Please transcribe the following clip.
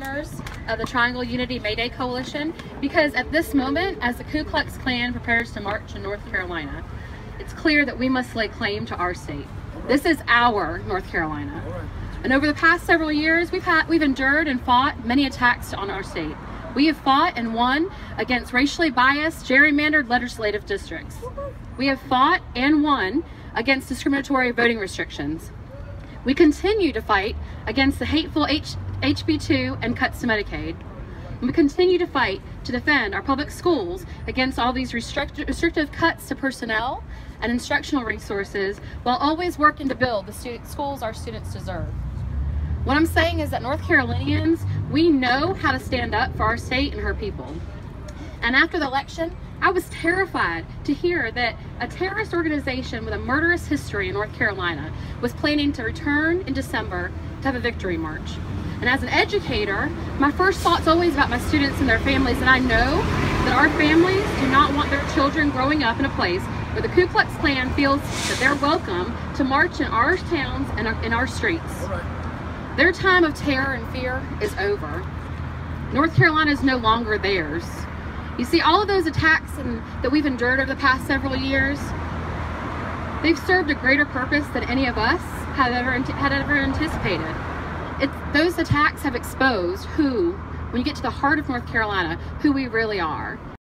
partners of the Triangle Unity Mayday Coalition because at this moment, as the Ku Klux Klan prepares to march in North Carolina, it's clear that we must lay claim to our state. This is our North Carolina. And over the past several years, we've had we've endured and fought many attacks on our state. We have fought and won against racially biased, gerrymandered legislative districts. We have fought and won against discriminatory voting restrictions. We continue to fight against the hateful H HB2 and cuts to Medicaid. And we continue to fight to defend our public schools against all these restrict restrictive cuts to personnel and instructional resources while always working to build the schools our students deserve. What I'm saying is that North Carolinians, we know how to stand up for our state and her people. And after the election, I was terrified to hear that a terrorist organization with a murderous history in North Carolina was planning to return in December to have a victory march. And as an educator, my first thought's always about my students and their families, and I know that our families do not want their children growing up in a place where the Ku Klux Klan feels that they're welcome to march in our towns and in our streets. Their time of terror and fear is over. North Carolina is no longer theirs. You see, all of those attacks and, that we've endured over the past several years, they've served a greater purpose than any of us had ever, had ever anticipated. It, those attacks have exposed who, when you get to the heart of North Carolina, who we really are.